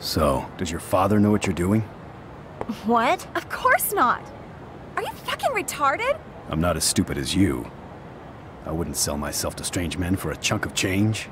So, does your father know what you're doing? What? Of course not. Are you fucking retarded? I'm not as stupid as you. I wouldn't sell myself to strange men for a chunk of change.